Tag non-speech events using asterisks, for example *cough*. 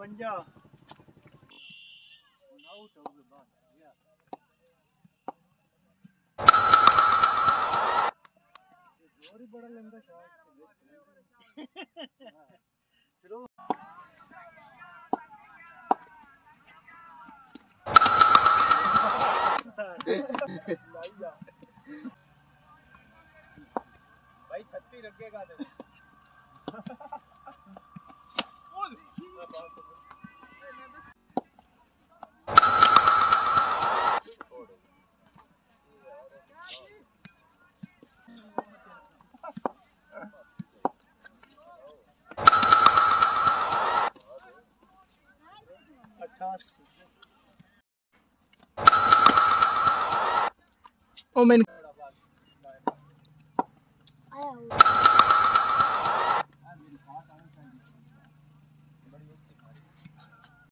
One job. और बड़ा लंबा शॉट भाई छत्ती रखेगा *laughs* Oh. Nossa. Homem. Oh,